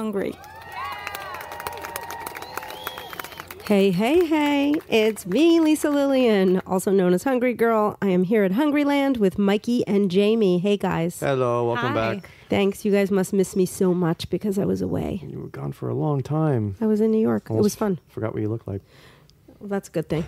hungry. Hey, hey, hey, it's me, Lisa Lillien, also known as Hungry Girl. I am here at Hungryland with Mikey and Jamie. Hey, guys. Hello, welcome Hi. back. Thanks. You guys must miss me so much because I was away. You were gone for a long time. I was in New York. It was fun. Forgot what you look like. Well, that's a good thing.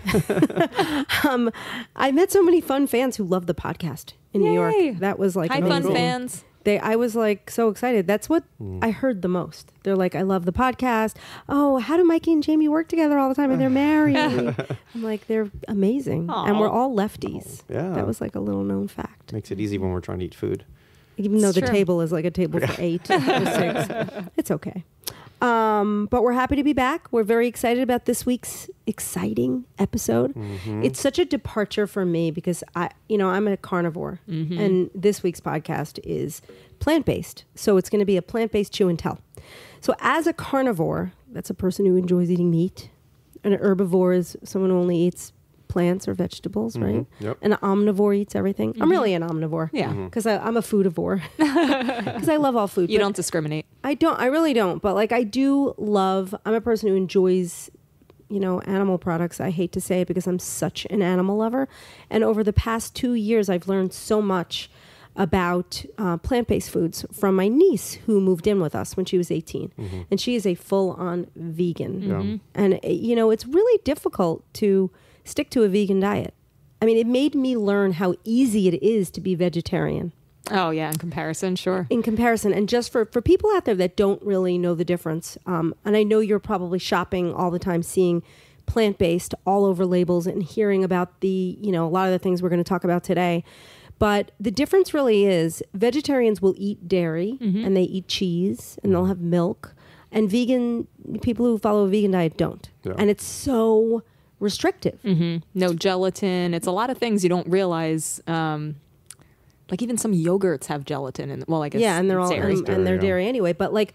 um, I met so many fun fans who love the podcast in New York. That was like Hi, fun amazing. fans. They, I was like so excited. That's what Hmm. I heard the most. They're like, I love the podcast. Oh, how do Mikey and Jamie work together all the time? And they're married. I'm like, they're amazing, and we're all lefties. Yeah. that was like a little known fact. Makes it easy when we're trying to eat food. Even though It's the table is like a table for eight or six, it's okay. Um, but we're happy to be back. We're very excited about this week's exciting episode. It's such a departure for me because I, you know, I'm a carnivore, and this week's podcast is plant based. So it's going to be a plant based chew and tell. So as a carnivore, that's a person who enjoys eating meat. An herbivore is someone who only eats plants or vegetables, right? Yep. An omnivore eats everything. I'm really an omnivore. Yeah. Mm-hmm. Because I'm a foodivore. Because I love all food. You don't discriminate. I don't. I really don't. But like, I do love. I'm a person who enjoys, you know, animal products. I hate to say it because I'm such an animal lover. And over the past two years, I've learned so much about uh, plant-based foods from my niece who moved in with us when she was 18 and she is a full-on vegan Yeah. and uh, you know it's really difficult to stick to a vegan diet i mean it made me learn how easy it is to be vegetarian Oh yeah, in comparison, sure. in comparison and just for, for people out there that don't really know the difference um, and i know you're probably shopping all the time seeing plant-based all over labels and hearing about the you know a lot of the things we're going to talk about today but the difference really is vegetarians will eat dairy and they eat cheese and they'll have milk and vegan people who follow a vegan diet don't Yeah. and it's so restrictive Mm-hmm. No gelatin. It's a lot of things you don't realize. Um, like even some yogurts have gelatin in. Well, I guess yeah, and they're all dairy. and, and they're Dairy, anyway. But like,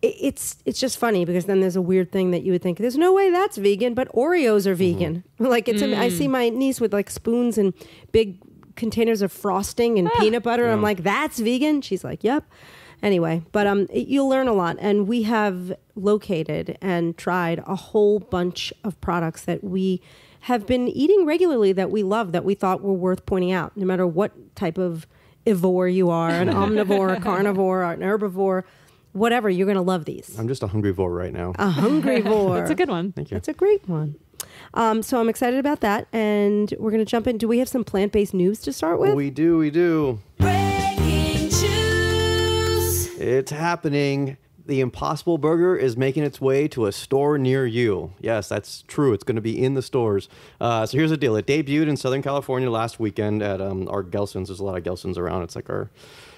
it, it's it's just funny because then there's a weird thing that you would think there's no way that's vegan, but Oreos are vegan. Mm-hmm. Like it's I see mm. my niece with like spoons and big containers of frosting and ah. peanut butter. I'm like, that's vegan. She's like, yep. Anyway, but um, it, you'll learn a lot, and we have located and tried a whole bunch of products that we have been eating regularly that we love that we thought were worth pointing out, no matter what type of ivore you are, an omnivore, a carnivore, an herbivore, whatever. You're going to love these. I'm just a hungryvore right now. A hungryvore. That's a good one. Thank you. That's a great one. Um, so I'm excited about that, and we're going to jump in. Do we have some plant-based news to start with? we do, we do. Breaking news. It's happening. The Impossible Burger is making its way to a store near you. Yes, that's true. It's going to be in the stores. Uh, so here's the deal. It debuted in Southern California last weekend at um, our Gelson's. There's a lot of Gelson's around. It's like our,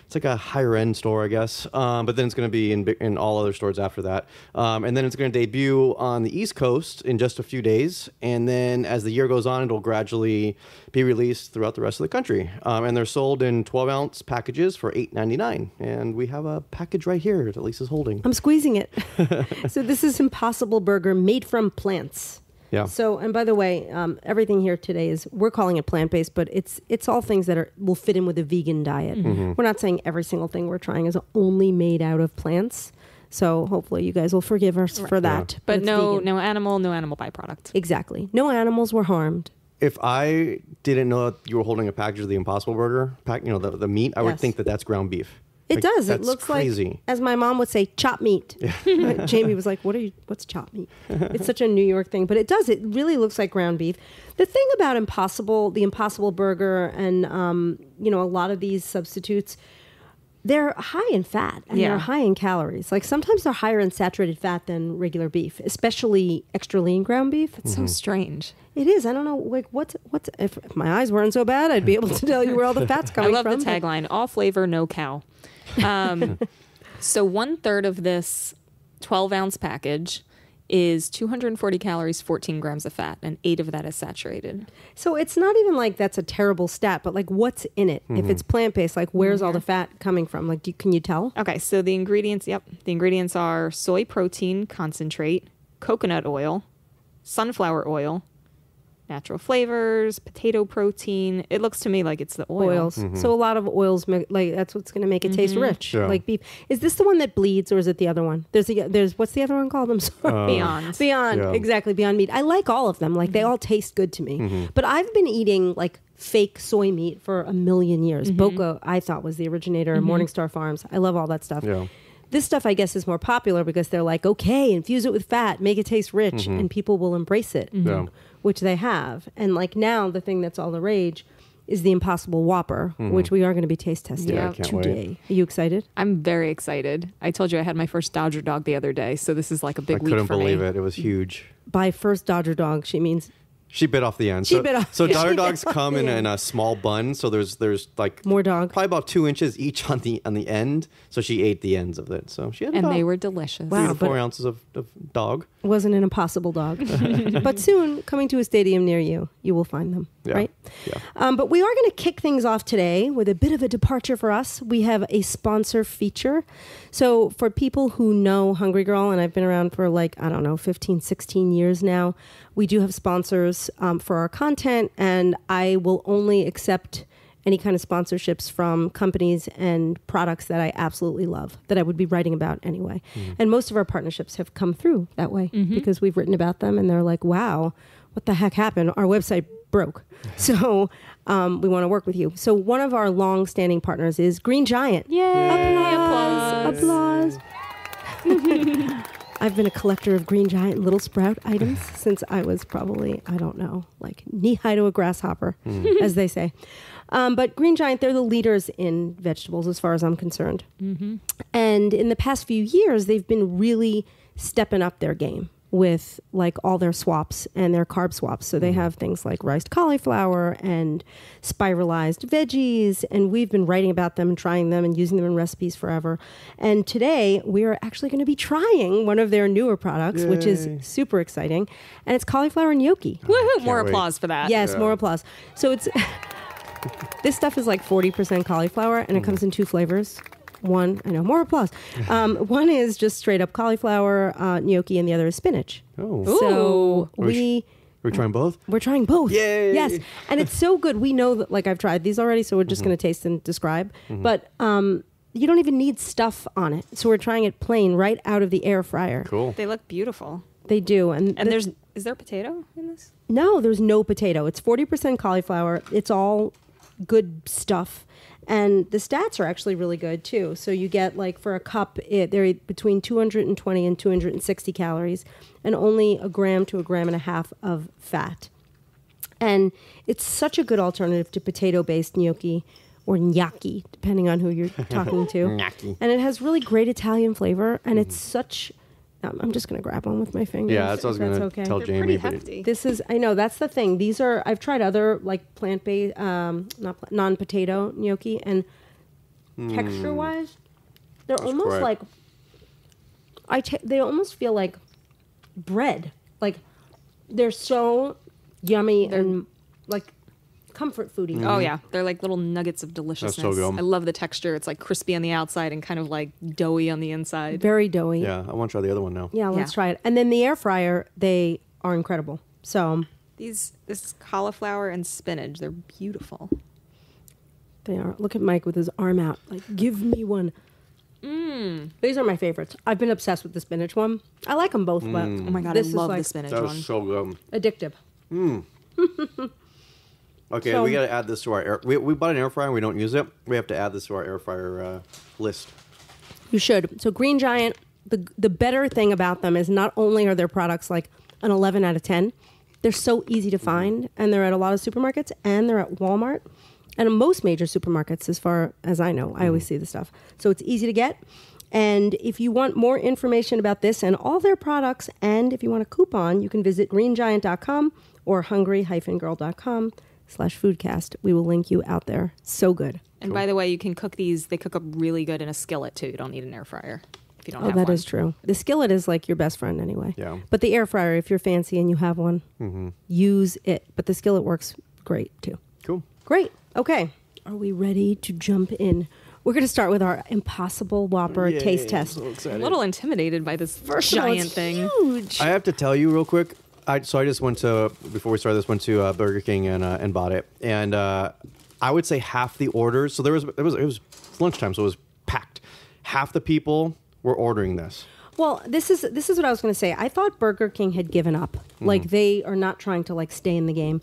it's like a higher end store, I guess. Um, but then it's going to be in in all other stores after that. Um, and then it's going to debut on the East Coast in just a few days. And then as the year goes on, it'll gradually be released throughout the rest of the country. Um, and they're sold in 12 ounce packages for $8.99. And we have a package right here that Lisa's holding. I'm squeezing it. so this is Impossible Burger made from plants. Yeah. So, and by the way, um, everything here today is we're calling it plant based, but it's it's all things that are will fit in with a vegan diet. Mm-hmm. We're not saying every single thing we're trying is only made out of plants. So hopefully you guys will forgive us for that. But it's no, vegan. no animal, no animal byproduct. exactly, no animals were harmed. If I didn't know that you were holding a package of the Impossible Burger, pack, you know, the, the meat, I would think that that's ground beef. It Like, does. It looks crazy. like, as my mom would say, chop meat. Jamie was like, "What are you? What's chop meat?" It's such a New York thing, but it does. It really looks like ground beef. The thing about Impossible, the Impossible Burger, and um, you know, a lot of these substitutes, they're high in fat and Yeah. they're high in calories. Like sometimes they're higher in saturated fat than regular beef, especially extra lean ground beef. It's so strange. It is. I don't know. Like what's what's if, if my eyes weren't so bad, I'd be able to tell you where all the fat's coming. I coming love from. the tagline: "All flavor, no cow." Um, so one third of this 12 ounce package is 240 calories, 14 grams of fat, and eight of that is saturated. So it's not even like that's a terrible stat, but like what's in it? If it's plant based, like where's all the fat coming from? Like, do, can you tell? Okay, so the ingredients, yep, the ingredients are soy protein concentrate, coconut oil, sunflower oil, natural flavors, potato protein. It looks to me like it's the oil. oils. Mm-hmm. So a lot of oils, ma- like that's what's going to make it taste mm-hmm. rich, Yeah. like beef. Is this the one that bleeds, or is it the other one? There's the there's what's the other one called? I'm sorry. Uh, Beyond. Beyond, Yeah. exactly. Beyond meat. I like all of them. Like they mm-hmm. all taste good to me. Mm-hmm. But I've been eating like fake soy meat for a million years. Boca, I thought was the originator. of Morningstar Farms. I love all that stuff. Yeah. This stuff, I guess, is more popular because they're like, okay, infuse it with fat, make it taste rich, and people will embrace it, Yeah. Which they have. And like now, the thing that's all the rage is the Impossible Whopper, mm-hmm. which we are going to be taste testing Yeah, I can't wait. today. Are you excited? I'm very excited. I told you I had my first Dodger dog the other day, so this is like a big I week couldn't for believe me. it. It was huge. By first Dodger dog, she means She bit off the end. She so, bit off- So Yeah. Dodger dogs come in, in a small bun. So there's there's like More dog. probably about two inches each on the on the end. So she ate the ends of it. So she had And about they were delicious. three Wow, to but- four ounces of, of dog. wasn't an impossible dog. but soon, coming to a stadium near you, you will find them, Yeah. right? Yeah. Um, but we are going to kick things off today with a bit of a departure for us. We have a sponsor feature. So, for people who know Hungry Girl, and I've been around for like, I don't know, 15, 16 years now, we do have sponsors um, for our content, and I will only accept any kind of sponsorships from companies and products that I absolutely love, that I would be writing about anyway. And most of our partnerships have come through that way because we've written about them and they're like, wow, what the heck happened? Our website broke. So um, we want to work with you. So one of our long-standing partners is Green Giant. Yay! Applause! Applause! I've been a collector of Green Giant Little Sprout items since I was probably, I don't know, like knee high to a grasshopper, as they say. Um, but Green Giant, they're the leaders in vegetables as far as I'm concerned. And in the past few years, they've been really stepping up their game with like all their swaps and their carb swaps. So they mm-hmm. have things like riced cauliflower and spiralized veggies. And we've been writing about them and trying them and using them in recipes forever. And today we are actually going to be trying one of their newer products, which is super exciting. And it's cauliflower gnocchi. Ah, Woohoo! More wait. applause for that. Yes, Yeah. more applause. So it's this stuff is like forty percent cauliflower, and it mm. comes in two flavors. One, I know, more applause. Um, one is just straight up cauliflower uh, gnocchi, and the other is spinach. Oh. So Are we sh- we We're trying both. we're trying both. Yay. Yes, and it's so good. We know that like I've tried these already, so we're just Mm-hmm. going to taste and describe. But um, you don't even need stuff on it, so we're trying it plain right out of the air fryer. Cool. They look beautiful. They do, and And the- there's is there potato in this? No, there's no potato. It's 40% cauliflower. It's all good stuff. And the stats are actually really good too. So you get like for a cup, it, they're between 220 and 260 calories and only a gram to a gram and a half of fat. And it's such a good alternative to potato based gnocchi or gnocchi, depending on who you're talking to. Gnocchi. And it has really great Italian flavor. And it's such. Um, I'm just going to grab one with my fingers. Yeah, that's what I was that's gonna okay. tell They're Jamie. pretty but it- hefty. This is I know that's the thing. These are I've tried other like plant based, um, not pla- non potato gnocchi, and texture wise, they're almost correct. like I ta- they almost feel like bread. Like they're so yummy and like comfort foodie. Oh mm-hmm. yeah, they're like little nuggets of deliciousness. That's so good. I love the texture. It's like crispy on the outside and kind of like doughy on the inside. very doughy. Yeah, I want to try the other one now. Yeah, let's Yeah. try it. And then the air fryer, they are incredible. So um, These this is cauliflower and spinach. They're beautiful. They are. Look at Mike with his arm out. Like, give me one. Mm. These are my favorites. I've been obsessed with the spinach one. I like them both, but mm. Oh my god, this I is love like the spinach That one. was so good. addictive. Mm. Okay, So- we got to add this to our air. We, we bought an air fryer we don't use it. We have to add this to our air fryer uh, list. You should. So Green Giant, the the better thing about them is not only are their products like an 11 out of 10, they're so easy to find and they're at a lot of supermarkets and they're at Walmart and most major supermarkets as far as I know. I always see the stuff. So it's easy to get. And if you want more information about this and all their products and if you want a coupon, you can visit greengiant.com or hungry-girl.com slash foodcast. We will link you out there. So good. And by the way, you can cook these. They cook up really good in a skillet too. You don't need an air fryer if you don't Oh, have that one. is true. The skillet is like your best friend anyway. Yeah. But the air fryer, if you're fancy and you have one, mm-hmm. use it. But the skillet works great too. Cool. Great. Okay. Are we ready to jump in? We're going to start with our Impossible Whopper taste test. So I'm a little intimidated by this First giant thing. Huge. I have to tell you real quick. I so I just went to before we started this went to uh, Burger King and uh, and bought it, and uh, I would say half the orders. So there was it was it was lunchtime, so it was packed. Half the people were ordering this. Well, this is this is what I was going to say. I thought Burger King had given up. Like they are not trying to like stay in the game.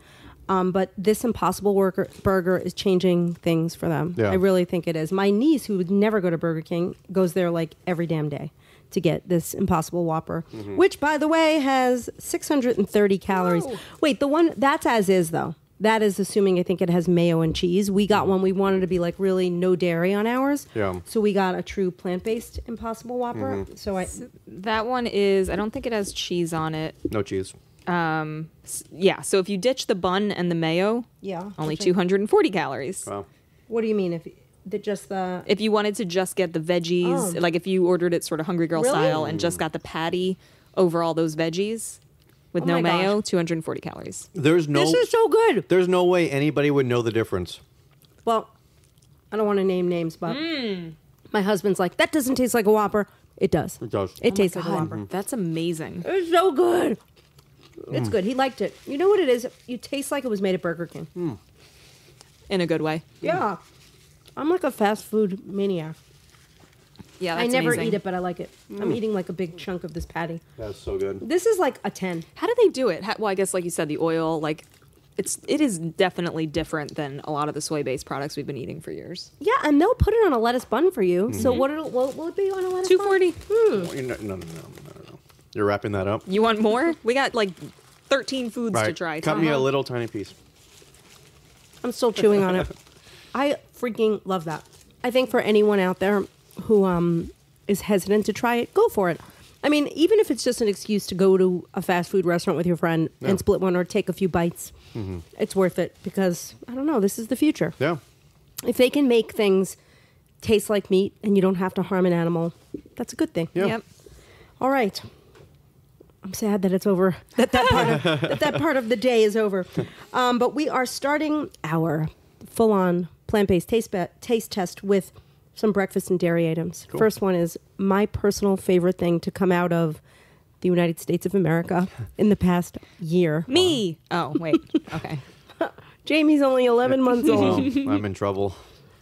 Um, but this Impossible Whopper burger is changing things for them. Yeah. I really think it is. My niece, who would never go to Burger King, goes there like every damn day to get this Impossible Whopper, mm-hmm. which, by the way, has 630 calories. Wait, the one that's as is though. That is assuming I think it has mayo and cheese. We got mm-hmm. one. We wanted to be like really no dairy on ours. Yeah. So we got a true plant based Impossible Whopper. Mm-hmm. So I That one is. I don't think it has cheese on it. No cheese. Um, s- Yeah. So if you ditch the bun and the mayo, yeah. only 240 calories. Wow. What do you mean if the just the If you wanted to just get the veggies, Oh. like if you ordered it sort of Hungry Girl Really? style and just got the patty over all those veggies with Oh no my gosh. mayo, 240 calories. There's no. This is so good. there's no way anybody would know the difference. Well, I don't want to name names, but Mm. my husband's like that doesn't taste like a Whopper. It does. It does. It tastes like a Whopper. God, that's amazing. It's so good. Mm. It's good. He liked it. You know what it is? You taste like it was made at Burger King. Mm. In a good way. Yeah. I'm like a fast food maniac. Yeah, I never amazing. eat it, but I like it. I'm Mm. eating like a big chunk of this patty. That's so good. This is like a 10. How do they do it? How, well, I guess like you said, the oil, like it's it is definitely different than a lot of the soy-based products we've been eating for years. Yeah, and they'll put it on a lettuce bun for you. Mm-hmm. So what it'll, what will it be on a lettuce Two bun? forty. Oh, you- No, no, no, no, no, no. You're wrapping that up. You want more? We got like thirteen foods to try. Cut me a little tiny piece. I'm still chewing on it. I freaking love that. I think for anyone out there who um, is hesitant to try it, go for it. I mean, even if it's just an excuse to go to a fast food restaurant with your friend Yeah. and split one or take a few bites, it's worth it because I don't know, this is the future. Yeah. If they can make things taste like meat and you don't have to harm an animal, that's a good thing. Yeah. Yep. All right. I'm sad that it's over. That that part of that, that part of the day is over. Um, but we are starting our full-on plant-based taste be- taste test with some breakfast and dairy items. Cool. First one is my personal favorite thing to come out of the United States of America in the past year. Me. Oh wait. Okay. Jamie's only 11 months old. I'm in trouble.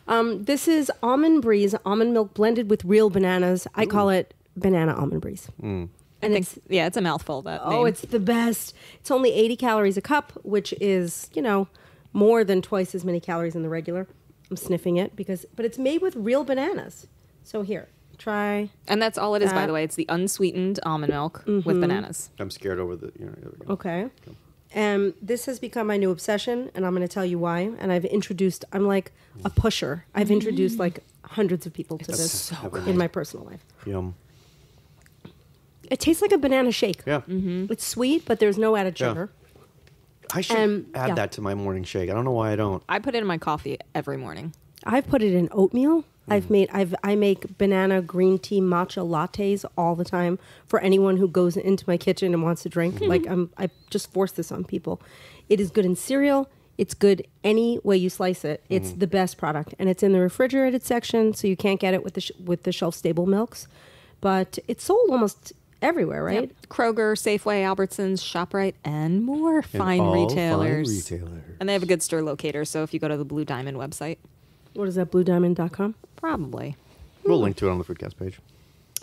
Um, this is almond breeze, almond milk blended with real bananas. I call it banana almond breeze. Mm. And I it's yeah, it's a mouthful. That Oh, name. it's the best. It's only 80 calories a cup, which is, you know, more than twice as many calories in the regular. I'm sniffing it because, but it's made with real bananas. So here, try. and that's all it is. By the way, it's the unsweetened almond milk with mm-hmm. bananas. I'm scared over the. You know, there we go. Okay. And um, this has become my new obsession, and I'm going to tell you why. And I've introduced, I'm like a pusher. I've introduced like hundreds of people to this so in my personal life. Yum. It tastes like a banana shake. Yeah. Mm-hmm. It's sweet, but there's no added Yeah. Sugar. I should Um, add yeah. that to my morning shake. I don't know why I don't. I put it in my coffee every morning. I've put it in oatmeal. I've made I've I make banana green tea matcha lattes all the time for anyone who goes into my kitchen and wants to drink. Like I'm I just force this on people. It is good in cereal. It's good any way you slice it. It's the best product, and it's in the refrigerated section, so you can't get it with the sh- with the shelf stable milks. But it's sold almost everywhere, right? Yep. Kroger, Safeway, Albertsons, Shoprite, and more fine all fine retailers. retailers. And they have a good store locator. So if you go to the Blue Diamond website, What is that? BlueDiamond.com. probably. We'll link to it on the foodcast page.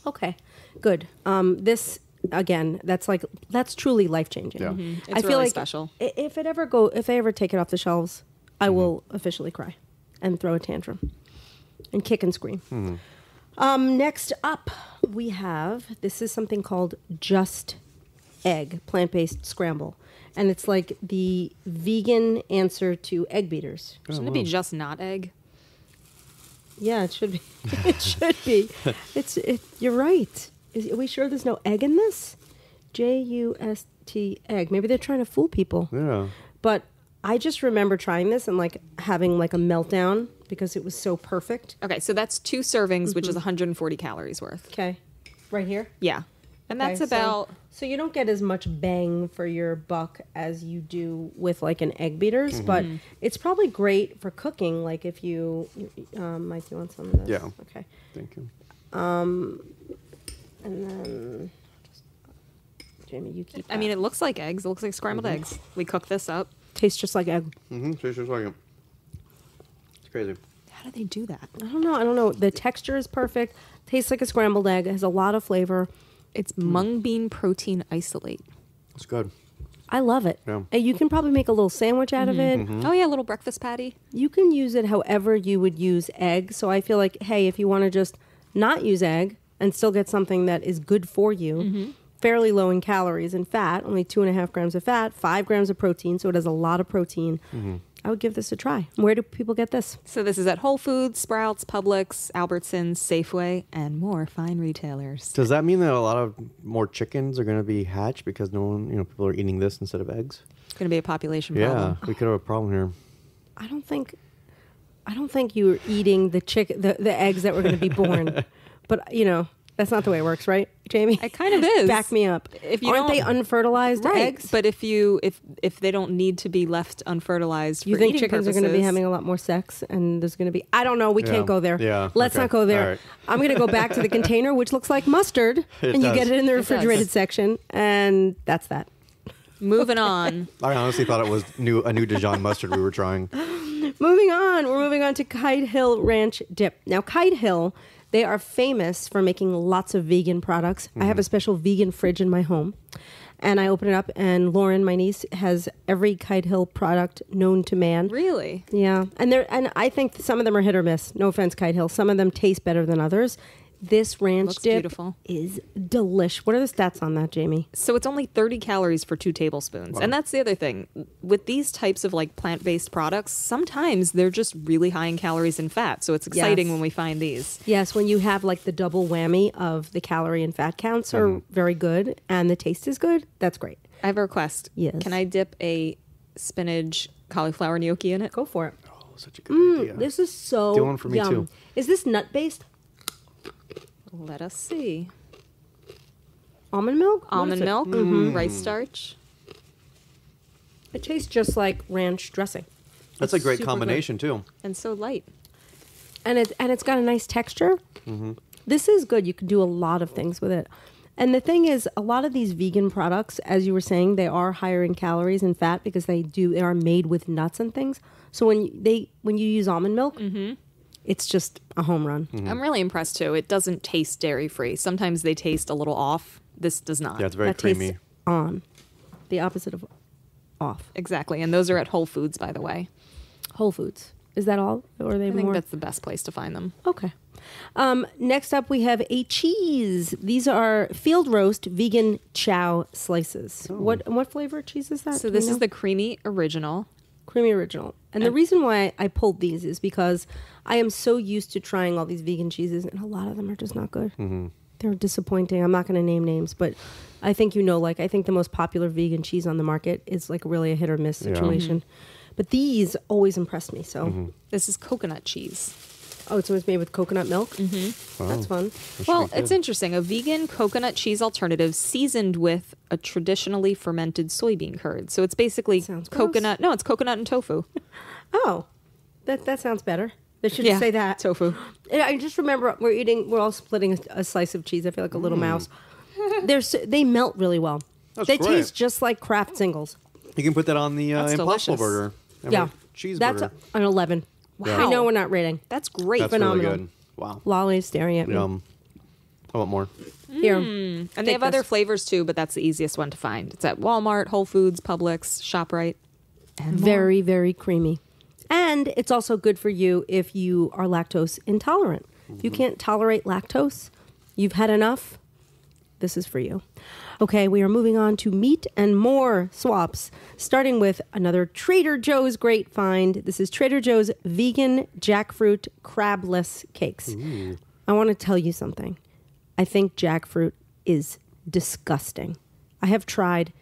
Okay, good. Um, this again, that's like that's truly life changing. Yeah. Mm-hmm. It's I feel really like special. If it ever go, if I ever take it off the shelves, Mm-hmm. I will officially cry and throw a tantrum and kick and scream. Mm-hmm. Um, next up, we have this is something called Just Egg plant based scramble, and it's like the vegan answer to egg beaters. Shouldn't it be just not egg? Yeah, it should be. it should be. It's. It, you're right. Is, are we sure there's no egg in this? J U S T egg. Maybe they're trying to fool people. Yeah. But I just remember trying this and like having like a meltdown because it was so perfect. Okay, so that's two servings, which is Mm-hmm. 140 calories worth. Okay, right here. Yeah. And that's Okay, so- about So, you don't get as much bang for your buck as you do with like an egg beaters, but it's probably great for cooking. Like if you, um, Mike, you want some of this? Yeah. Okay. Thank you. And then Jamie, you keep. I mean, it looks like eggs. It looks like scrambled Mm-hmm. eggs. We cook this up. tastes just like egg. Mm-hmm. Tastes just like it. It's crazy. How do they do that? I don't know. I don't know. The texture is perfect. Tastes like a scrambled egg. It has a lot of flavor. It's hmm. mung bean protein isolate. It's good. I love it. Yeah. You can probably make a little sandwich out of mm-hmm. it. Mm-hmm. Oh yeah, little breakfast patty. You can use it however you would use egg. So I feel like, hey, if you want to just not use egg and still get something that is good for you, mm-hmm. fairly low in calories and fat, only two and a half grams of fat, five grams of protein. So it has a lot of protein. Mm-hmm. I would give this a try. Where do people get this? So this is at Whole Foods, Sprouts, Publix, Albertsons, Safeway, and more fine retailers. Does that mean that a lot of more chickens are going to be hatched because no one, you know, people are eating this instead of eggs? It's going to be a population Yeah, problem. we could have a problem here. I don't think, I don't think you were eating the chick, the, the eggs that were going to be born. but you know, that's not the way it works, right, Jamie? It kind of is. Back me up. If you Aren't they unfertilized Right, eggs? but if you if if they don't need to be left unfertilized, you for think eating chickens are going to be having a lot more sex and there's going to be i don't know we Yeah. can't go there Yeah, let's okay. not go there All right. i'm going to go back to the container which looks like mustard It and you does. get it in the refrigerated does. section and that's that Moving on. I honestly thought it was new a new Dijon mustard we were trying. moving on we're moving on to kite hill ranch dip now kite hill they are famous for making lots of vegan products i Mm-hmm. have a special vegan fridge in my home and i open it up and lauren my niece has every kite hill product known to man really? Yeah, and there and I think some of them are hit or miss. No offense, Kite Hill. Some of them taste better than others. This ranch Looks dip beautiful. is delish. What are the stats on that, Jamie? So it's only 30 calories for two tablespoons. And that's the other thing. With these types of like plant based products, sometimes they're just really high in calories and fat. So it's exciting Yes. when we find these. Yes, when you have like the double whammy of the calorie and fat counts are Mm-hmm. very good, and the taste is good. That's great. I have a request. Yes. Can I dip a spinach cauliflower gnocchi in it? Go for it. Oh, such a good idea. This is so Do one for me, yum. too. Is this nut based? Let us see. Almond milk? What is Almond milk, mm-hmm. mm-hmm. rice starch. It tastes just like ranch dressing. That's a great super good. combination too. and so light. and it and it's got a nice texture. Mm-hmm. This is good. You can do a lot of things with it. And the thing is, a lot of these vegan products, as you were saying, they are higher in calories and fat because they do they are made with nuts and things. So when they when you use almond milk, mm-hmm. It's just a home run. I'm really impressed too. It doesn't taste dairy free. Sometimes they taste a little off. This does not. Yeah, it's very that creamy. on, the opposite of off. exactly. And those are at Whole Foods, by the way. Whole Foods. Is that all, or are they I think more? that's the best place to find them. Okay. Um, next up, we have a cheese. These are field roast vegan Chao slices. What what flavor cheese is that? So Do this is the creamy original. creamy original. And the reason why I pulled these is because I am so used to trying all these vegan cheeses, and a lot of them are just not good. They're disappointing. I'm not going to name names, but I think you know. Like I think the most popular vegan cheese on the market is like really a hit or miss Yeah. situation. Mm-hmm. But these always impressed me. So, This is coconut cheese. oh, so it's made with coconut milk. Mm-hmm. Wow. That's fun. That Well, it's interesting. A vegan coconut cheese alternative seasoned with a traditionally fermented soybean curd. So it's basically Sounds gross. coconut. No, it's coconut and tofu. Oh, that that sounds better. They should yeah, say that. tofu. And I just remember we're eating, we're all splitting a, a slice of cheese. I feel like a little mouse. They're so, they melt really well. That's they great. taste just like Kraft singles. You can put that on the uh, That's Impossible delicious. Burger. Yeah, a cheeseburger. That's a- an eleven. Wow. I know we're not rating. That's great. That's phenomenal. really good. Wow. Lolly's staring at me. Yum. I want more. Here, and they take have other flavors too, but that's the easiest one to find. It's at Walmart, Whole Foods, Publix, ShopRite. And more. very very creamy, and it's also good for you if you are lactose intolerant. If you mm-hmm. can't tolerate lactose, you've had enough. This is for you. Okay, we are moving on to meat and more swaps, starting with another Trader Joe's great find. This is Trader Joe's vegan jackfruit crabless cakes. I want to tell you something. I think jackfruit is disgusting. I have tried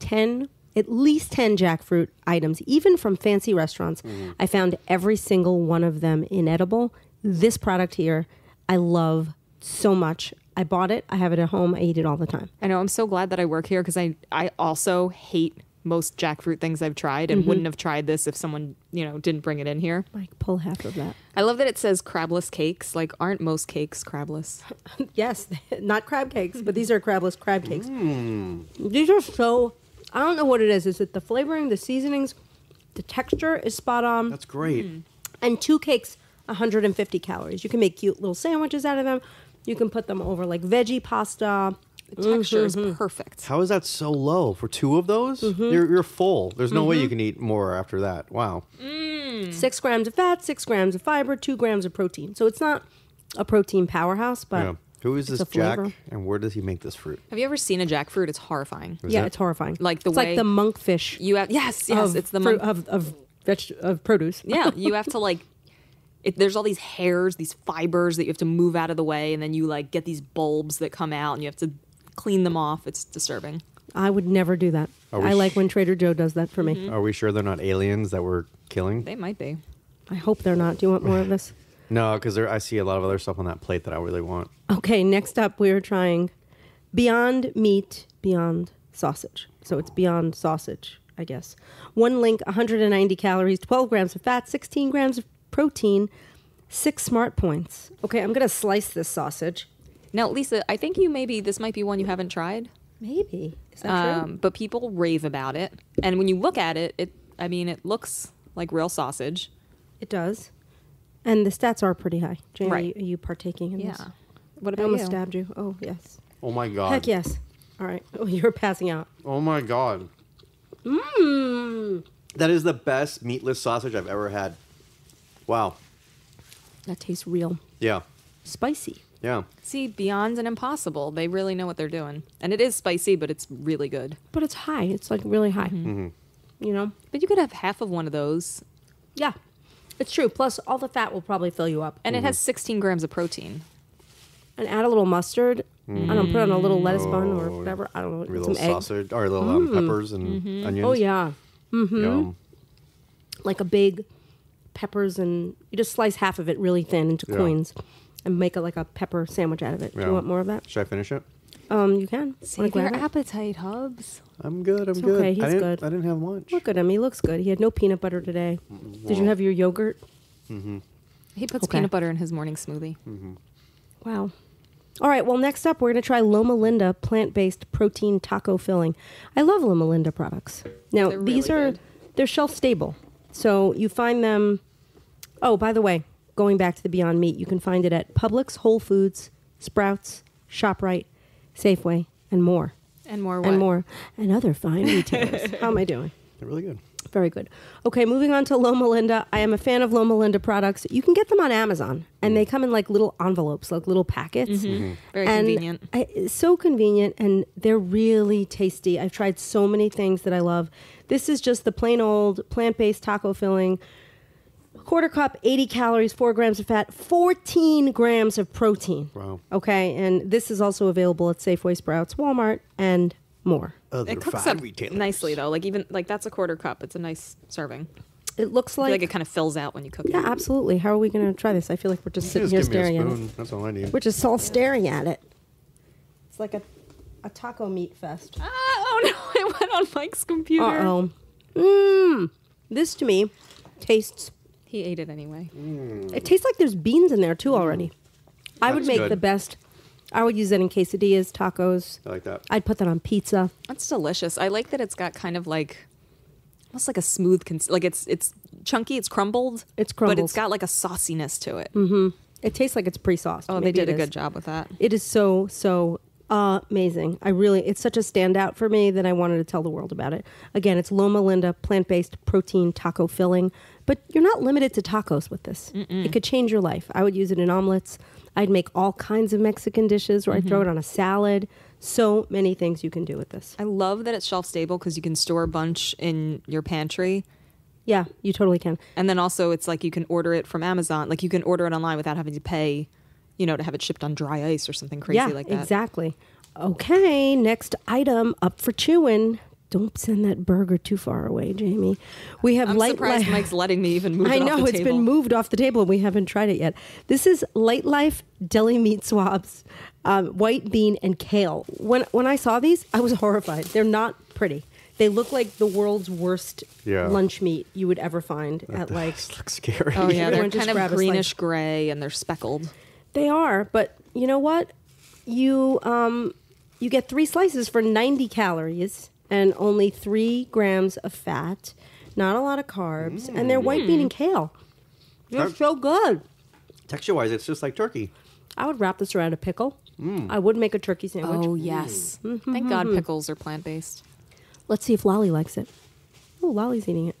10, at least 10 jackfruit items, even from fancy restaurants. I found every single one of them inedible. This product here, I love so much. I bought it. I have it at home. I eat it all the time. I know. I'm so glad that I work here because I I also hate most jackfruit things I've tried Mm-hmm. and wouldn't have tried this if someone, you know, didn't bring it in here. Like pull half of that. I love that it says crabless cakes. Like, aren't most cakes crabless? Yes, not crab cakes, but these are crabless crab cakes. These are so. I don't know what it is. Is it the flavoring, the seasonings, the texture is spot on, That's great. Mm. and two cakes, 150 calories. You can make cute little sandwiches out of them. You can put them over like veggie pasta. The texture is Mm-hmm. perfect. How is that so low for two of those? You're, you're full. There's no way you can eat more after that. Wow. Six grams of fat, six grams of fiber, two grams of protein. So it's not a protein powerhouse, but Yeah. Who is it's this a Jack, flavor. and where does he make this fruit? Have you ever seen a jackfruit? It's horrifying. Is yeah, that- it's horrifying. Like the it's way- like the monkfish. You have yes, yes. of it's the fruit, mon- of of veg- of produce. yeah. You have to like. It, there's all these hairs, these fibers that you have to move out of the way, and then you like get these bulbs that come out, and you have to clean them off. It's disturbing. I would never do that. Are we I like sh- when Trader Joe does that for me. Are we sure they're not aliens that we're killing? They might be. I hope they're not. Do you want more of this? No, because I see a lot of other stuff on that plate that I really want. Okay, next up we're trying Beyond Meat, Beyond Sausage. So it's Beyond Sausage, I guess. One link, 190 calories, 12 grams of fat, 16 grams of protein, six smart points. Okay, I'm gonna slice this sausage. Now, Lisa, I think you maybe this might be one you haven't tried. Maybe is that Um, but people rave about it, and when you look at it, it I mean, it looks like real sausage. It does, and the stats are pretty high. Jane, Right. are, you, partaking in Yeah. this? What I about almost you? stabbed you. Oh yes. Oh my god. Heck yes. All right. Oh, you're passing out. Oh my god. Mmm. That is the best meatless sausage I've ever had. Wow. That tastes real Yeah. spicy. Yeah. See, Beyond and Impossible, they really know what they're doing, and it is spicy, but it's really good. But it's high. It's like really high. Mm-hmm. You know? But you could have half of one of those, Yeah. It's true. Plus, all the fat will probably fill you up. and Mm-hmm. it has 16 grams of protein. And add a little mustard. I don't put on a little lettuce bun or Oh, whatever. I don't know. Maybe a Some little eggs. sausage or little um, peppers and onions. Oh yeah. Yum. Like a big peppers and you just slice half of it really thin into Yeah. coins and make a, like a pepper sandwich out of it. Do Yeah. you want more of that? Should I finish it? Um, you can. Wanna Save grab your it? appetite, Hubs. I'm good. I'm It's good. okay, he's I didn't, good. I didn't have lunch. Look at him. He looks good. He had no peanut butter today. Did you have your yogurt? He puts Okay. peanut butter in his morning smoothie. Wow. All right. Well, next up, we're going to try Loma Linda plant based protein taco filling. I love Loma Linda products. Now, They're these really are good. they're shelf stable, so you find them. Oh, by the way, going back to the Beyond Meat, you can find it at Publix, Whole Foods, Sprouts, Shoprite, Safeway, and more, And more what? and more, and other fine retailers. How am I doing? They're really good. Very good. Okay, moving on to Loma Linda. I am a fan of Loma Linda products. You can get them on Amazon, and they mm. come in like little envelopes, like little packets. Mm-hmm. Mm-hmm. Very And convenient. I, it's so convenient, and they're really tasty. I've tried so many things that I love. This is just the plain old plant based taco filling. Quarter cup, 80 calories, 4 grams of fat, 14 grams of protein. Wow. Okay, and this is also available at Safeway, Sprouts, Walmart, and more. Other It cooks fine up retailers. nicely though. Like even like that's a quarter cup. It's a nice serving. It looks I feel like, like it kind of fills out when you cook yeah, it. Yeah, absolutely. How are we going to try this? I feel like we're just sitting Just here give me a staring at it. spoon. That's all I need. We're just all staring at it. It's like a, a taco meat fest. Ah, oh no! It went on Mike's computer. Uh oh. Mmm. This to me tastes. He ate it anyway. It tastes like there's beans in there too already. I would make good. the best. I would use that in quesadillas, tacos. I like that. I'd put that on pizza. That's delicious. I like that it's got kind of like almost like a smooth cons- like it's it's chunky, it's crumbled. It's crumbled, But it's got like a sauciness to it. Mm-hmm. It tastes like it's pre-sauced. Oh, Maybe they did a is. good job with that. It is so so Uh, amazing. I really it's such a standout for me that I wanted to tell the world about it. Again, it's Loma Linda plant-based protein taco filling, but you're not limited to tacos with this. It could change your life. I would use it in omelets. I'd make all kinds of Mexican dishes or I'd throw it mm-hmm. on a salad. So many things you can do with this. I love that it's shelf stable because you can store a bunch in your pantry. Yeah, you totally can. And then also it's like you can order it from Amazon. Like you can order it online without having to pay, you know, to have it shipped on dry ice or something crazy yeah, like that. exactly. Okay, next item up for chewing. Don't send that burger too far away, Jamie. We have I'm light surprised li- Mike's letting me even move I it off know the it's table. been moved off the table and we haven't tried it yet. This is Lightlife deli meat swabs, um, white bean and kale. When when I saw these, I was horrified. They're not pretty. They look like the world's worst Yeah. lunch meat you would ever find at like. This looks scary. Oh yeah, they're kind of a slice. greenish gray and they're speckled. They are, but you know what? You um, you get three slices for 90 calories and only three grams of fat. Not a lot of carbs, and they're white bean and mm. kale. They're Are- so good. Texture wise, it's just like turkey. I would wrap this around a pickle. Mm. I would make a turkey sandwich. Oh yes, mm-hmm. thank God mm-hmm. pickles are plant based. Let's see if Lolly likes it. Oh, Lolly's eating it.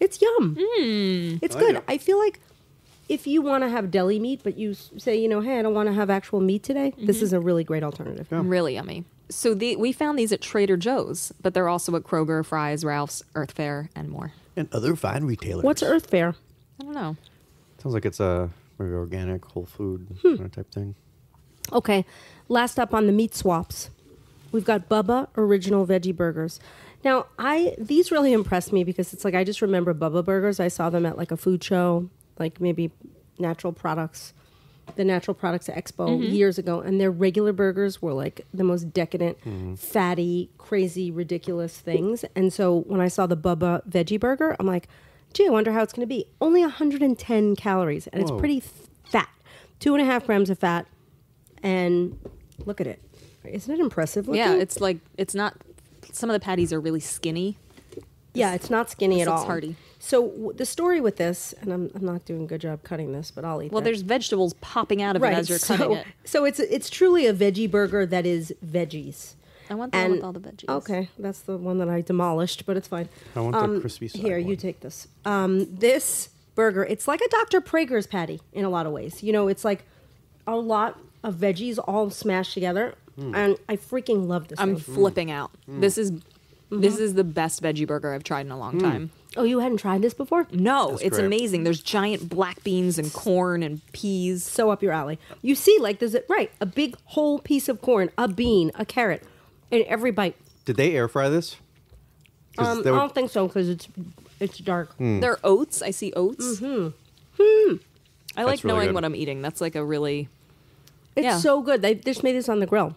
It's yum. Mm. It's I good. like it. I feel like if you want to have deli meat, but you say, you know, hey, I don't want to have actual meat today, this is a really great alternative. Really yummy. So the, we found these at Trader Joe's, but they're also at Kroger, Fry's, Ralph's, Earth Fare, and more. And other fine retailers. What's Earth Fare? I don't know. Sounds like it's a very organic, whole food Hmm. kind of type thing. Okay, last up on the meat swaps, we've got Bubba Original Veggie Burgers. Now, I these really impressed me because it's like I just remember Bubba Burgers. I saw them at like a food show, like maybe Natural Products, the Natural Products Expo mm-hmm. years ago, and their regular burgers were like the most decadent, mm-hmm. fatty, crazy, ridiculous things. And so when I saw the Bubba Veggie Burger, I'm like, gee, I wonder how it's going to be. Only 110 calories, and it's pretty th- fat, two and a half grams of fat and look at it. Isn't it impressive? Looking? Yeah, it's like it's not. Some of the patties are really skinny. yeah, it's not skinny this at looks all. hearty. So w- the story with this, and I'm, I'm not doing a good job cutting this, but I'll eat. Well, that. there's vegetables popping out of right. it as you're so, cutting it. so it's it's truly a veggie burger that is veggies. I want the one with all the veggies. Okay, that's the one that I demolished, but it's fine. I want the crispy side Here, you take this. Um, this burger, it's like a Dr. Praeger's patty in a lot of ways. You know, it's like a lot of veggies all smashed together, Hmm. and I freaking love this. I'm thing. flipping out. This is this Mm-hmm. is the best veggie burger I've tried in a long time. Oh, you hadn't tried this before? No, That's it's great. amazing. There's giant black beans and corn and peas. so up your alley. You see, like there's a, right a big whole piece of corn, a bean, a carrot, in every bite. Did they air fry this? Um, they I don't think so because it's it's dark. They're oats. I see oats. Mm-hmm. I like really knowing good. what I'm eating. That's like a really It's Yeah. so good. They just made this on the grill,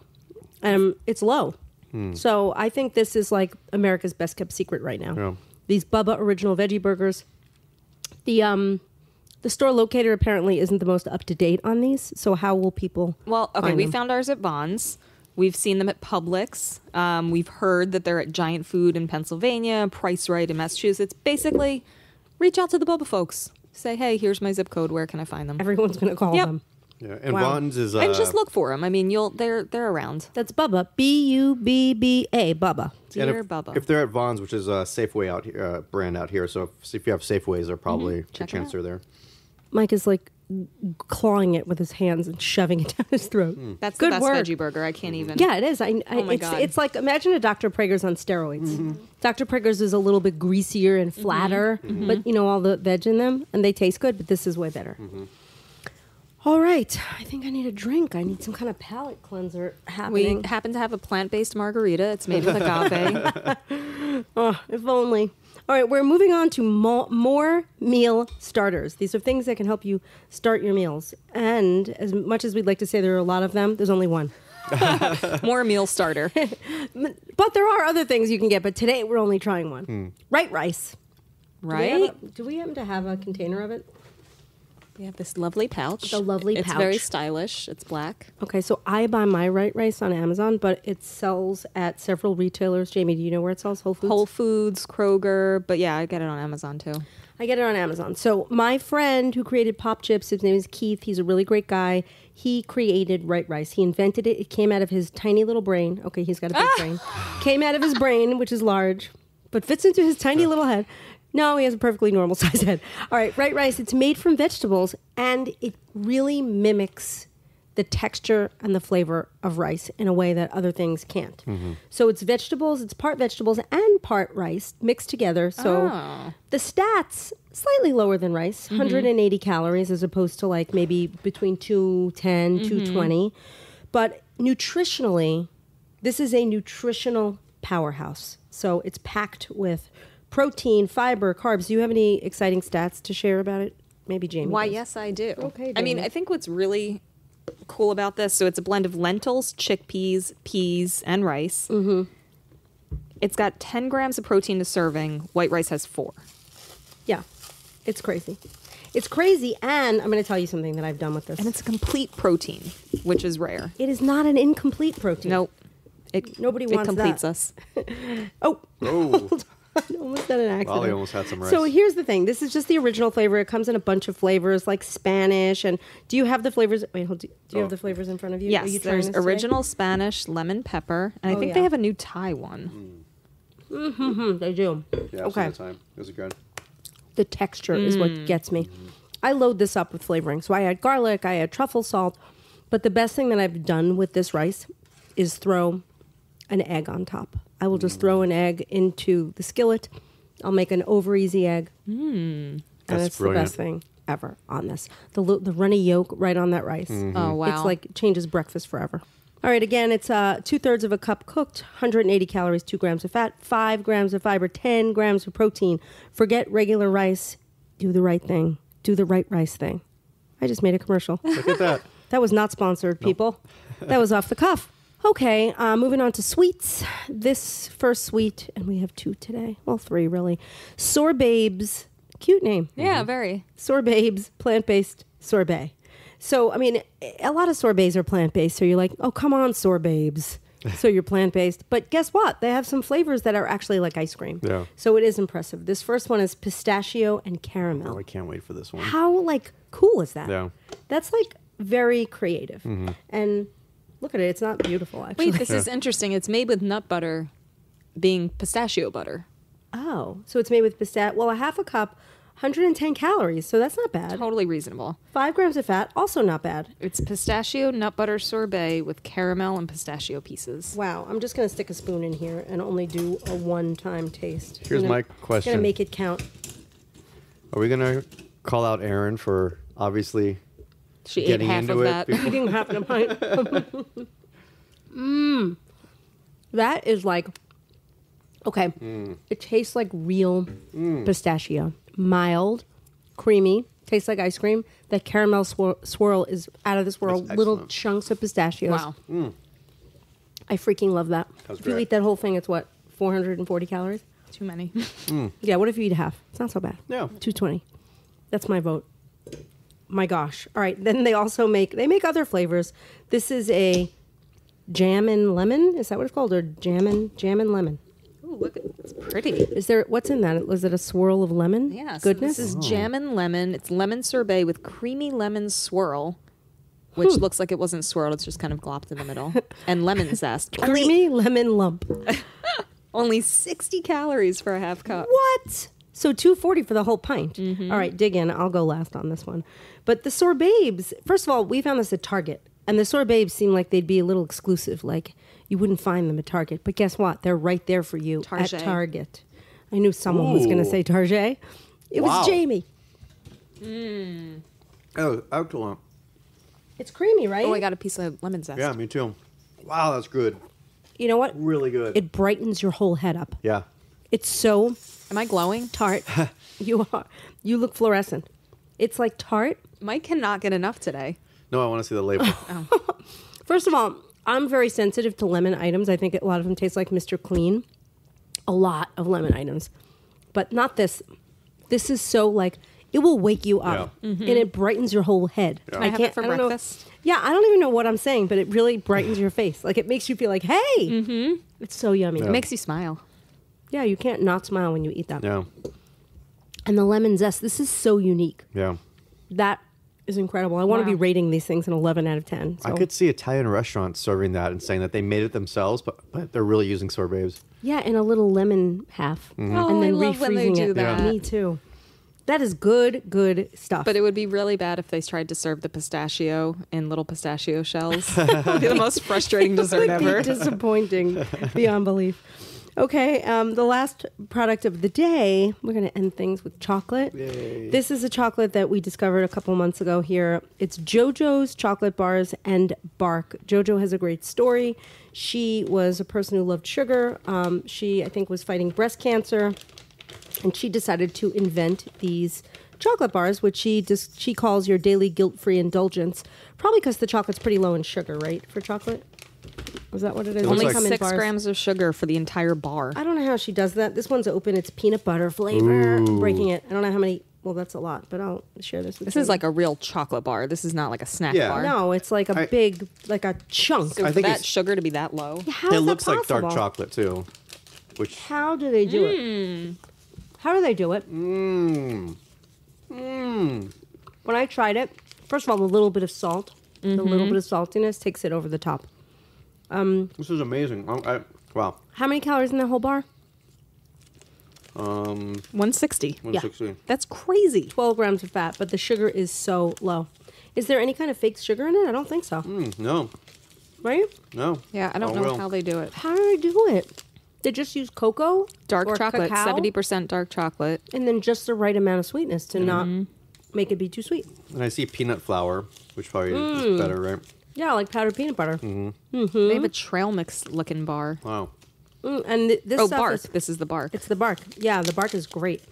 and it's low. Hmm. So I think this is like America's best kept secret right now. Yeah. These Bubba original veggie burgers. The um, the store locator apparently isn't the most up to date on these. So how will people? Well, okay, we them? found ours at Vons. We've seen them at Publix. Um, we've heard that they're at Giant Food in Pennsylvania, Price Rite in Massachusetts. Basically, reach out to the Bubba folks. Say, hey, here's my zip code. Where can I find them? Everyone's going to call Yep. them. Yeah. And Wow. Vons is uh, and just look for them. I mean, you'll they're they're around. That's Bubba. B U B B A. Bubba. and Dear if, Bubba. if they're at Vons, which is a Safeway out here, uh, brand out here, so if, if you have Safeways, they're probably Mm-hmm. Check good 'em chance out. they're there. Mike is like clawing it with his hands and shoving it down his throat. That's Good the best work. veggie burger. I can't even. Yeah, it is. I, I, Oh my it's, God. it's like imagine a Dr. Praeger's on steroids. Mm-hmm. Dr. Praeger's is a little bit greasier and flatter, Mm-hmm. but you know all the veg in them, and they taste good. But this is way better. All right, I think I need a drink. I need some kind of palate cleanser happening. We happen to have a plant-based margarita. It's made with agave. Oh, if only. All right, we're moving on to mo- more meal starters. These are things that can help you start your meals. And as much as we'd like to say there are a lot of them, there's only one. More meal starter. But there are other things you can get. But today we're only trying one. Hmm. Right rice. Do we Right? a- Do we happen to have a container of it? We have this lovely pouch. The lovely pouch. It's very stylish. It's black. Okay, so I buy my right rice on Amazon, but it sells at several retailers. Jamie, do you know where it sells? Whole Foods. Whole Foods, Kroger, but yeah, I get it on Amazon too. I get it on Amazon. So my friend who created Pop Chips, his name is Keith. He's a really great guy. He created Right Rice. He invented it. It came out of his tiny little brain. Okay, he's got a big brain. Came out of his brain, which is large, but fits into his tiny little head. No, he has a perfectly normal size head. All right, Right Rice. It's made from vegetables, and it really mimics the texture and the flavor of rice in a way that other things can't. Mm-hmm. So it's vegetables, it's part vegetables and part rice mixed together. So Oh. the stats slightly lower than rice, mm-hmm. 180 calories as opposed to like maybe between 210, mm-hmm. 220. But nutritionally, this is a nutritional powerhouse. So it's packed with protein, fiber, carbs. Do you have any exciting stats to share about it? Maybe Jamie. Why, does. yes, I do. Okay, I mean, I think what's really cool about this, so it's a blend of lentils, chickpeas, peas, and rice. Mm-hmm. It's got 10 grams of protein to serving. White rice has four. Yeah, it's crazy. It's crazy, and I'm going to tell you something that I've done with this. And it's a complete protein, which is rare. it is not an incomplete protein. Nope. It, Nobody wants it wants completes that. us. Oh, Oh, I almost done an accident. Molly almost had some rice. So here's the thing. This is just the original flavor. It comes in a bunch of flavors, like Spanish. And do you have the flavors? Wait, hold. Do you Oh. have the flavors in front of you? Are Yes, you there's this today? original Spanish lemon pepper, and I Oh, think yeah. they have a new Thai one. Hmm, they do. yeah, okay. time. Those are good. The texture is Mm. what gets me. I load this up with flavoring. So I add garlic, I add truffle salt, but the best thing that I've done with this rice is throw an egg on top. I will just mm. throw an egg into the skillet. I'll make an over easy egg. Mm. and That's it's brilliant. the best thing ever on this. The the runny yolk right on that rice. Mm-hmm. Oh, wow. It's like changes breakfast forever. All right, again, it's uh, two thirds of a cup cooked, 180 calories, two grams of fat, five grams of fiber, 10 grams of protein. Forget regular rice. Do the right thing. Do the right rice thing. I just made a commercial. Look at that. That was not sponsored, people. that was off the cuff. Okay, uh, moving on to sweets. This first sweet, and we have two today. Well, three really. Sorbabes, cute name. yeah, very. Sorbabes, plant based sorbet. So, I mean, a lot of sorbets are plant based. So you're like, oh, come on, sorbabes. so you're plant based. But guess what? They have some flavors that are actually like ice cream. Yeah. So it is impressive. This first one is pistachio and caramel. Oh, I can't wait for this one. How like cool is that? Yeah. That's like very creative. And look at it, it's not beautiful actually. Wait, this is interesting. It's made with nut butter being pistachio butter. oh, so it's made with pistachio. Well, a half a cup, 110 calories, so that's not bad. Totally reasonable. Five grams of fat, also not bad. It's pistachio nut butter sorbet with caramel and pistachio pieces. Wow, I'm just gonna stick a spoon in here and only do a one-time taste. Here's Gonna- my question. Gonna make it count. Are we gonna call out Aaron for obviously She ate half into of it? that. before- Eating half a pint. Mmm, that is like okay. Mm. It tastes like real mm. pistachio, mild, creamy. Tastes like ice cream. That caramel swir- swirl is out of this world. Little chunks of pistachios. Wow. Mm. I freaking love that. That's if you eat that whole thing, it's what 440 calories. Too many. Yeah, what if you eat half? It's not so bad. Yeah. 220. That's my vote. My gosh. All right. Then they also make they make other flavors. This is a jam and lemon. Is that what it's called? Or jam and jam and lemon? Oh, look, it's pretty. Is there what's in that? Was it a swirl of lemon? Yeah, so Goodness. this is jam and lemon. It's lemon sorbet with creamy lemon swirl, which looks like it wasn't swirled. It's just kind of glopped in the middle, and lemon zest. Creamy lemon lump. only sixty calories for a half cup. What? So 240 for the whole pint. Mm-hmm. All right, dig in. I'll go last on this one. But the sorbabes, first of all, we found this at Target. And the sorbabes seem like they'd be a little exclusive. Like you wouldn't find them at Target. But guess what? They're right there for you Target. at Target. I knew someone was going to say Target. It Wow. was Jamie. Hmm. Oh, excellent. It's creamy, right? Oh, I got a piece of lemon zest. Yeah, me too. Wow, that's good. You know what? Really good. It brightens your whole head up. yeah. It's so Am I glowing? tart. you are. You look fluorescent. It's like tart. Mike cannot get enough today. No, I want to see the label. First of all, I'm very sensitive to lemon items. I think a lot of them taste like Mr. Clean. A lot of lemon items, but not this. This is so like it will wake you up Yeah. and it brightens your whole head. Yeah. I have it for I don't know- breakfast? yeah, I don't even know what I'm saying, but it really brightens your face. Like it makes you feel like, hey, mm-hmm. it's so yummy. Yeah. It makes you smile. Yeah, you can't not smile when you eat that. yeah. And the lemon zest. This is so unique. Yeah. That is incredible. I want to be rating these things an 11 out of 10. I could see Italian restaurants serving that and saying that they made it themselves, but, but they're really using sorbets. Yeah, and a little lemon half, mm-hmm. Oh, and then I love when they do it. that. Me too. That is good, good stuff. But it would be really bad if they tried to serve the pistachio in little pistachio shells. it would be the most frustrating dessert be ever. disappointing beyond belief. Okay, um, the last product of the day, we're going to end things with chocolate. Yay. This is a chocolate that we discovered a couple months ago here. It's JoJo's Chocolate Bars and Bark. JoJo has a great story. She was a person who loved sugar. Um, she, I think, was fighting breast cancer, and she decided to invent these chocolate bars, which she just she calls your daily guilt-free indulgence. Probably because the chocolate's pretty low in sugar, right? For chocolate. Is that what it is? It Only like- come six bars. grams of sugar for the entire bar. I don't know how she does that. This one's open. It's peanut butter flavor. I'm breaking it. I don't know how many. Well, that's a lot, but I'll share this with you. This you. is like a real chocolate bar. This is not like a snack Yeah. bar. No, it's like a I- big, like a chunk. So I think that it's- sugar to be that low. How it is that looks like dark chocolate too, which How do they do it? How do they do it? mmm, mmm. When I tried it, first of all, a little bit of salt, the Mm-hmm. little bit of saltiness takes it over the top. This is amazing. I, I, wow. How many calories in the whole bar? Um, 160. 160. That's crazy. 12 grams of fat, but the sugar is so low. Is there any kind of fake sugar in it? I don't think so. Mm, no, Right? no. Yeah, I don't Oh, know well. how they do it. How do they do it? They just use cocoa, Dark or chocolate, 70% dark chocolate. and then just the right amount of sweetness to not Mm-hmm. make it be too sweet. And I see peanut flour, which probably Mm. is better, right? Yeah, like powdered peanut butter. Mm-hmm. They have a trail mix looking bar. Wow. Mm, and th- this Oh, stuff bark. is This is the bark. It's the bark. Yeah, the bark is great.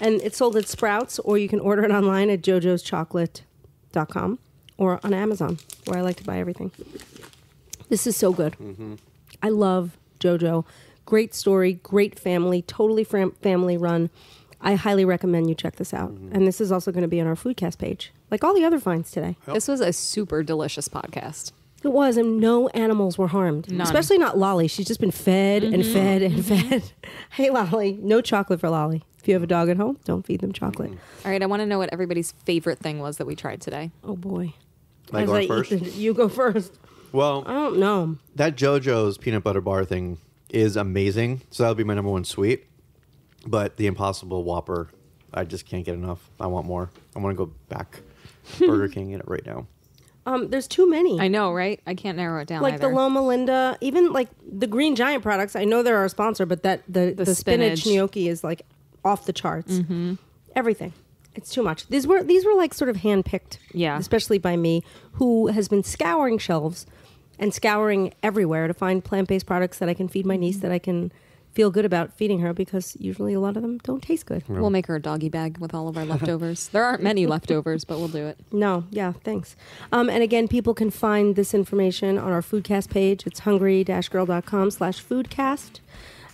And it's sold at Sprouts, or you can order it online at jojoschocolate.com or on Amazon, where I like to buy everything. This is so good. I love JoJo. Great story, great family, totally fam- family run. I highly recommend you check this out. And this is also going to be on our Foodcast page, like all the other finds today. This was a super delicious podcast. It was, and no animals were harmed. None. Especially not Lolly. She's just been fed and mm-hmm. fed and mm-hmm. fed. hey, Lolly, no chocolate for Lolly. If you have a dog at home, don't feed them chocolate. Mm-hmm. All right, I want to know what everybody's favorite thing was that we tried today. Oh boy. I As going first? the- you go first. Well, I don't know. that JoJo's peanut butter bar thing is amazing. So that'll be my number one sweet. But the Impossible Whopper, I just can't get enough. I want more. I want to go back Burger King in it right now. Um, there's too many. I know, right? I can't narrow it down. like the either. Loma Linda, even like the Green Giant products. I know they're our sponsor, but that the the, The spinach. spinach. gnocchi is like off the charts. Everything. It's too much. These were these were like sort of handpicked. Yeah. Especially by me, who has been scouring shelves and scouring everywhere to find plant based products that I can feed my niece that I can feel good about feeding her because usually a lot of them don't taste good. We'll make her a doggy bag with all of our leftovers. there aren't many leftovers, but we'll do it. No, yeah, thanks. Um, and again, people can find this information on our Foodcast page. It's hungry-girl.com slash foodcast.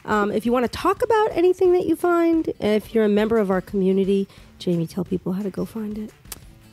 Um, if you want to talk about anything that you find, if you're a member of our community, Jamie, tell people how to go find it.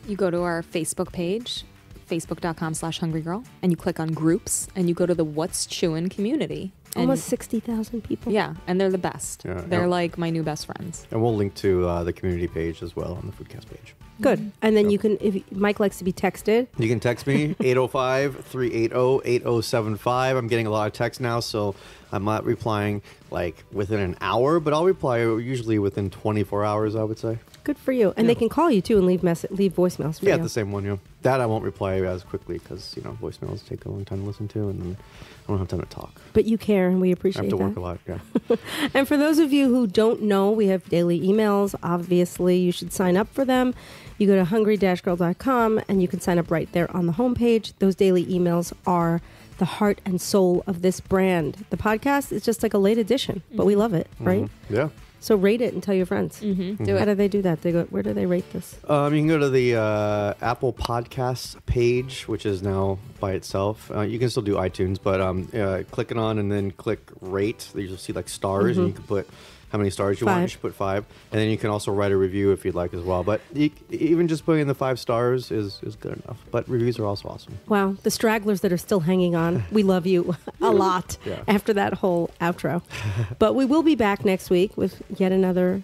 You go to our Facebook page, facebook.com slash hungrygirl, and you click on groups, and you go to the What's Chewin' community. And Almost 60,000 people. Yeah, and they're the best. Yeah, they're yeah. like my new best friends. And we'll link to uh, the community page as well on the Foodcast page. Good. Mm-hmm. And then you can, if Mike likes to be texted, You can text me 805 380 8075. I'm getting a lot of texts now, so I'm not replying like within an hour, but I'll reply usually within 24 hours, I would say. good for you. And they can call you too and leave mess- leave voicemails for Yeah, you. the same one, yeah. That I won't reply as quickly because, you know, voicemails take a long time to listen to, and then I don't have time to talk. But you care, and we appreciate I have to that. work a lot, yeah. And for those of you who don't know, we have daily emails. Obviously, you should sign up for them. You go to hungry-girl.com and you can sign up right there on the homepage. Those daily emails are the heart and soul of this brand. The podcast is just like a late edition, but we love it, right? Mhm. Yeah. So rate it and tell your friends. Mm-hmm. Do How it. do they do that? They go. Where do they rate this? Um, you can go to the uh, Apple Podcasts page, which is now by itself. Uh, you can still do iTunes, but um, uh, click it on and then click rate. You'll see like stars, and you can put how many stars you want. You should put five, and then you can also write a review if you'd like as well. But you, even just putting in the five stars is is good enough. But reviews are also awesome. Wow, the stragglers that are still hanging on, we love you a lot Yeah. after that whole outro. but we will be back next week with yet another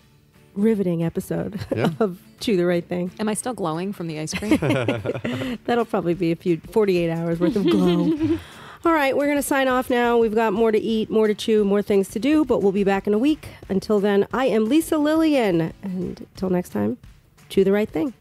riveting episode Yeah. of Chew the Right Thing. Am I still glowing from the ice cream? That'll probably be a few 48 hours worth of glow. All right, we're going to sign off now. We've got more to eat, more to chew, more things to do, but we'll be back in a week. Until then, I am Lisa Lillien. And until next time, chew the right thing.